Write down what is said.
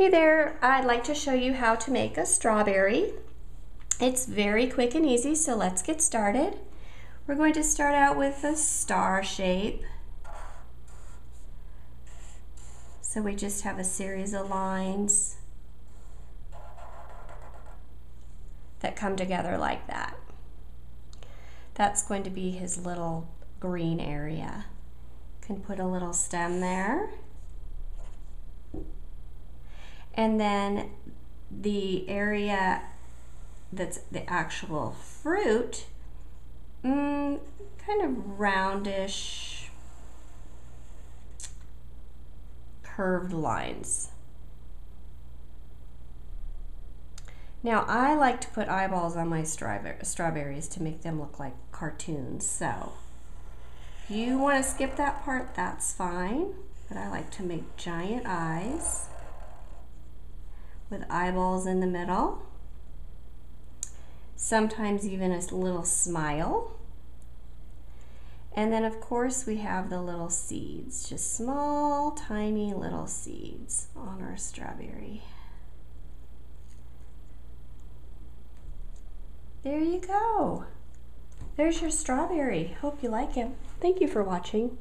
Hey there, I'd like to show you how to make a strawberry. It's very quick and easy, so let's get started. We're going to start out with a star shape. So we just have a series of lines that come together like that. That's going to be his little green area. Can put a little stem there. And then the area that's the actual fruit, mm, kind of roundish, curved lines. Now I like to put eyeballs on my strawberries to make them look like cartoons. So if you want to skip that part, that's fine. But I like to make giant eyes with eyeballs in the middle. Sometimes even a little smile. And then of course we have the little seeds, just small, tiny little seeds on our strawberry. There you go. There's your strawberry. Hope you like him. Thank you for watching.